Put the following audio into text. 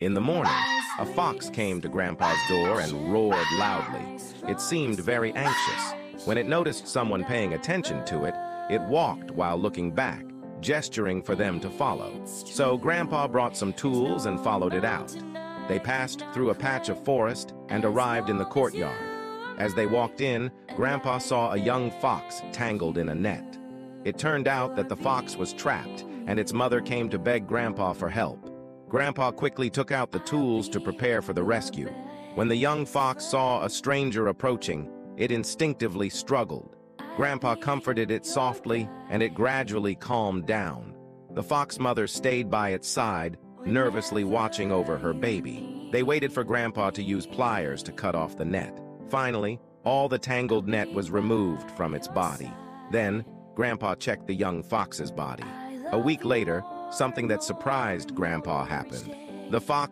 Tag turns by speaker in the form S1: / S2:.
S1: In the morning, a fox came to Grandpa's door and roared loudly. It seemed very anxious. When it noticed someone paying attention to it, it walked while looking back, gesturing for them to follow. So Grandpa brought some tools and followed it out. They passed through a patch of forest and arrived in the courtyard. As they walked in, Grandpa saw a young fox tangled in a net. It turned out that the fox was trapped, and its mother came to beg Grandpa for help. Grandpa quickly took out the tools to prepare for the rescue. When the young fox saw a stranger approaching, it instinctively struggled. Grandpa comforted it softly, and it gradually calmed down. The fox mother stayed by its side, nervously watching over her baby. They waited for Grandpa to use pliers to cut off the net. Finally, all the tangled net was removed from its body. Then, Grandpa checked the young fox's body. A week later, something that surprised Grandpa happened. The fox